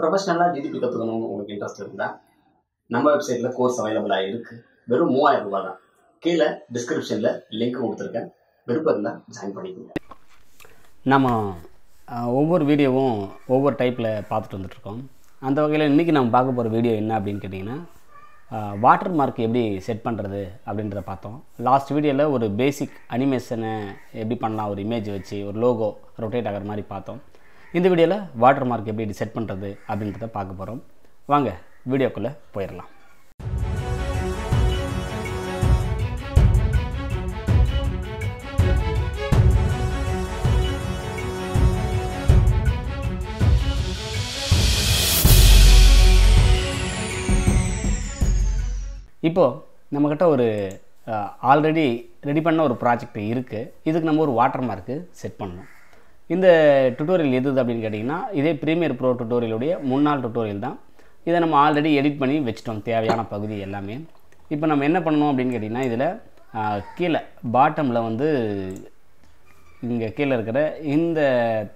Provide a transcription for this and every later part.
ப்ரொஃபஷனலாக டிடிபி கற்றுக்கணும்னு உங்களுக்கு இன்ட்ரெஸ்ட் இருந்தால் நம்ம வெப்சைட்டில் கோர்ஸ் அவைலபிளாக இருக்குது வெறும் மூவாயிரம் ரூபாய் தான். கீழே டிஸ்கிரிப்ஷனில் லிங்க் கொடுத்துருக்கேன். விருப்பம் இருந்தால் ஜாயின் பண்ணிக்கோங்க. நம்ம ஒவ்வொரு வீடியோவும் ஒவ்வொரு டைப்பில் பார்த்துட்டு வந்துட்ருக்கோம் அந்த வகையில் இன்றைக்கி நம்ம பார்க்க போகிற வீடியோ என்ன அப்படின்னு கேட்டிங்கன்னா வாட்டர் மார்க் எப்படி செட் பண்ணுறது அப்படின்றத பார்த்தோம். லாஸ்ட் வீடியோவில் ஒரு பேசிக் அனிமேஷனை எப்படி பண்ணலாம்? ஒரு இமேஜ் வச்சு ஒரு லோகோ ரொட்டேட் ஆகிற மாதிரி பார்த்தோம். இந்த வீடியோவில் வாட்டர் மார்க் எப்படி செட் பண்ணுறது அப்படின்றத பார்க்க போகிறோம் வாங்க வீடியோக்குள்ளே போயிடலாம். இப்போது நம்மக்கிட்ட ஒரு ஆல்ரெடி ரெடி பண்ண ஒரு ப்ராஜெக்ட் இருக்குது இதுக்கு நம்ம ஒரு வாட்டர் மார்க்கு செட் பண்ணணும். இந்த டுட்டோரியல் எது அப்படின்னு கேட்டிங்கன்னா இதே ப்ரீமியர் ப்ரோ டுட்டோரியலுடைய முன்னாள் டுட்டோரியல் தான். இதை நம்ம ஆல்ரெடி எடிட் பண்ணி வச்சிட்டோம் தேவையான பகுதி எல்லாமே. இப்போ நம்ம என்ன பண்ணணும் அப்படின்னு கேட்டிங்கன்னா இதில் கீழே பாட்டமில் வந்து இங்கே கீழே இருக்கிற இந்த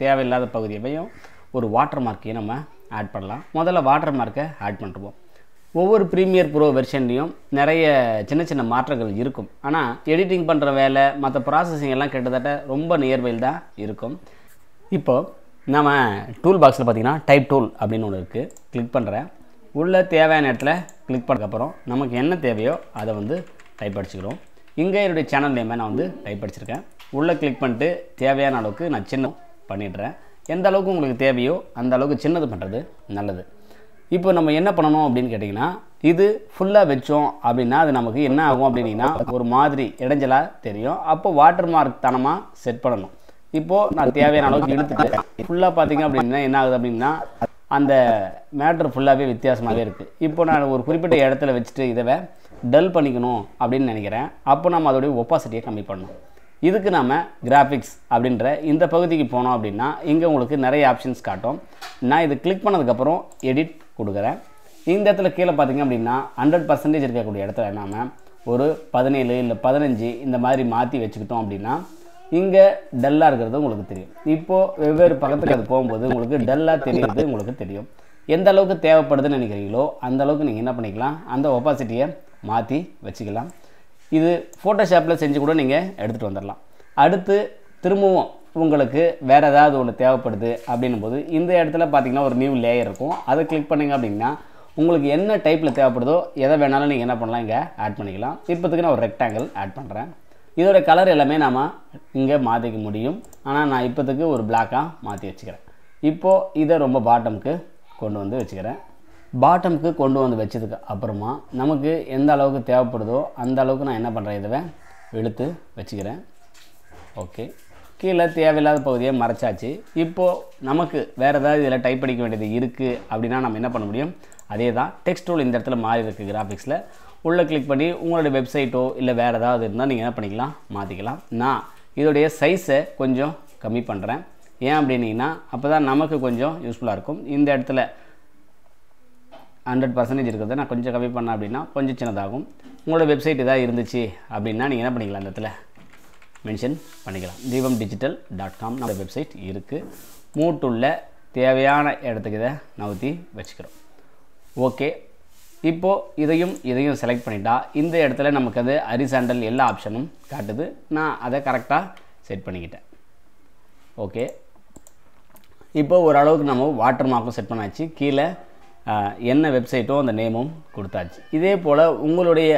தேவையில்லாத பகுதியையும் ஒரு வாட்டர் மார்க்கையும் நம்ம ஆட் பண்ணலாம். முதல்ல வாட்டர் மார்க்கை ஆட் பண்ணிருவோம் ஒவ்வொரு ப்ரீமியர் ப்ரோ வெர்ஷன்லேயும் நிறைய சின்ன சின்ன மாற்றங்கள் இருக்கும். ஆனால் எடிட்டிங் பண்ணுற வேலை மற்ற ப்ராசஸிங் எல்லாம் கிட்டத்தட்ட ரொம்ப நியர்பைல் தான் இருக்கும். இப்போது நம்ம டூல் பாக்ஸில் பார்த்தீங்கன்னா டைப் டூல் அப்படின்னு ஒன்று இருக்குது கிளிக் பண்ணுறேன் உள்ளே தேவையான இடத்துல கிளிக் பண்ணக்கப்புறம் நமக்கு என்ன தேவையோ அதை வந்து டைப் அடிச்சுக்கிறோம். இங்கே என்னுடைய சேனல் நேமே நான் வந்து டைப் அடிச்சிருக்கேன். உள்ளே கிளிக் பண்ணிட்டு தேவையான அளவுக்கு நான் சின்ன பண்ணிடுறேன். எந்த அளவுக்கு உங்களுக்கு தேவையோ அந்த அளவுக்கு சின்னது பண்ணுறது நல்லது. இப்போ நம்ம என்ன பண்ணணும் அப்படின்னு கேட்டிங்கன்னா இது ஃபுல்லாக வச்சோம் அப்படின்னா அது நமக்கு என்ன ஆகும் அப்படின்னா ஒரு மாதிரி இடைஞ்சலாக தெரியும். அப்போ வாட்டர் மார்க் தனமாக செட் பண்ணணும். இப்போது நான் தேவையான அளவுக்கு இழுத்துட்டேன் ஃபுல்லாக பார்த்தீங்க அப்படின்னா என்ன ஆகுது அப்படின்னா அந்த மேட்ரு ஃபுல்லாகவே வித்தியாசமாகவே இருக்குது இப்போ நான் ஒரு குறிப்பிட்ட இடத்துல வச்சுட்டு இதை டல் பண்ணிக்கணும் அப்படின்னு நினைக்கிறேன். அப்போ நம்ம அதோடைய ஒப்பாசிட்டியை கம்மி பண்ணணும். இதுக்கு நாம் கிராஃபிக்ஸ் அப்படின்ற இந்த பகுதிக்கு போனோம் அப்படின்னா இங்கே உங்களுக்கு நிறைய ஆப்ஷன்ஸ் காட்டும். நான் இது கிளிக் பண்ணதுக்கப்புறம் எடிட் கொடுக்குறேன். இந்த இடத்துல கீழே பார்த்தீங்க அப்படின்னா ஹண்ட்ரட் பர்சன்டேஜ் இருக்கக்கூடிய இடத்துல நாம் ஒரு பதினேழு இல்லை பதினஞ்சு இந்த மாதிரி மாற்றி வச்சுக்கிட்டோம் அப்படின்னா இங்கே டல்லாக இருக்கிறது உங்களுக்கு தெரியும். இப்போது வெவ்வேறு பக்கத்துக்கு அது போகும்போது உங்களுக்கு டல்லாக தெரியுறது உங்களுக்கு தெரியும். எந்த அளவுக்கு தேவைப்படுதுன்னு நினைக்கிறீங்களோ அந்த அளவுக்கு நீங்கள் என்ன பண்ணிக்கலாம்? அந்த ஒப்பாசிட்டியை மாற்றி வச்சுக்கலாம். இது ஃபோட்டோஷாப்பில் செஞ்சு கூட நீங்கள் எடுத்துகிட்டு வந்துடலாம் அடுத்து திரும்பவும் உங்களுக்கு வேறு ஏதாவது ஒன்று தேவைப்படுது அப்படின்னும் போது இந்த இடத்துல பார்த்தீங்கன்னா ஒரு நியூ லேயர் இருக்கும். அதை கிளிக் பண்ணிங்க அப்படின்னா உங்களுக்கு என்ன டைப்பில் தேவைப்படுதோ எதை வேணாலும் நீங்கள் என்ன பண்ணலாம் இங்கே ஆட் பண்ணிக்கலாம். இப்போதுக்கு நான் ஒரு ரெக்டாங்கிள் ஆட் பண்ணுறேன் இதோட கலர் எல்லாமே நாம் இங்கே மாற்றிக்க முடியும். ஆனால் நான் இப்போதுக்கு ஒரு பிளாக்காக மாற்றி வச்சுக்கிறேன். இப்போது இதை ரொம்ப பாட்டமுக்கு கொண்டு வந்து வச்சுக்கிறேன். பாட்டமுக்கு கொண்டு வந்து வச்சதுக்கு அப்புறமா நமக்கு எந்த அளவுக்கு தேவைப்படுதோ அந்த அளவுக்கு நான் என்ன பண்ணுறேன் இதை இழுத்து வச்சுக்கிறேன். ஓகே கீழே தேவையில்லாத பகுதியை மறைச்சாச்சு. இப்போது நமக்கு வேறு ஏதாவது இதில் டைப் அடிக்க வேண்டியது இருக்குது அப்படின்னா நம்ம என்ன பண்ண முடியும்? அதே தான் டெக்ஸ்ட் டூல் இந்த இடத்துல மாறி இருக்குது கிராஃபிக்ஸில் உள்ளே கிளிக் பண்ணி உங்களுடைய வெப்சைட்டோ இல்லை வேறு ஏதாவது இருந்தால் நீங்கள் என்ன பண்ணிக்கலாம்? மாற்றிக்கலாம் நான் இதோடைய சைஸை கொஞ்சம் கம்மி பண்ணுறேன் ஏன் அப்படின்னீங்கன்னா அப்போ தான் நமக்கு கொஞ்சம் யூஸ்ஃபுல்லாக இருக்கும். இந்த இடத்துல ஹண்ட்ரட் பர்சன்டேஜ் இருக்கிறத நான் கொஞ்சம் கம்மி பண்ணேன் அப்படின்னா கொஞ்சம் சின்னதாகும். உங்களோட வெப்சைட் எதாவது இருந்துச்சு அப்படின்னா நீங்கள் என்ன பண்ணிக்கலாம் இந்த இடத்துல? மென்ஷன் பண்ணிக்கலாம். தீபம் டிஜிட்டல் டாட் காம் நம்ம வெப்சைட் இருக்குது மூட்டுள்ள தேவையான இடத்துக்கு இதை நவுத்தி வச்சுக்கிறோம். ஓகே இப்போது இதையும் இதையும் செலக்ட் பண்ணிட்டா இந்த இடத்துல நமக்கு அது அரிசாண்டல் எல்லா ஆப்ஷனும் காட்டுது. நான் அதை கரெக்டாக செட் பண்ணிக்கிட்டேன். ஓகே இப்போ ஓரளவுக்கு நம்ம வாட்டர் மார்க்கும் செட் பண்ணாச்சு. கீழே என்ன வெப்சைட்டும் அந்த நேமும் கொடுத்தாச்சு. இதே போல் உங்களுடைய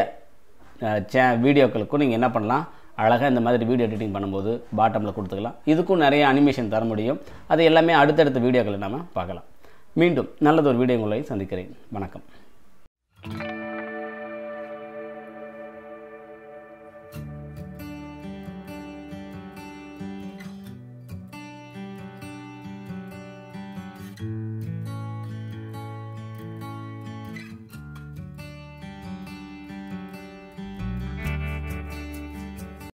சே வீடியோக்களுக்கும் நீங்கள் என்ன பண்ணலாம்? அழகாக இந்த மாதிரி வீடியோ எடிட்டிங் பண்ணும்போது பாட்டமில் கொடுத்துக்கலாம். இதுக்கும் நிறைய அனிமேஷன் தர முடியும். அது எல்லாமே அடுத்தடுத்த வீடியோக்களை நம்ம பார்க்கலாம். மீண்டும் நல்லதொரு வீடியோ உங்களை சந்திக்கிறேன். வணக்கம்.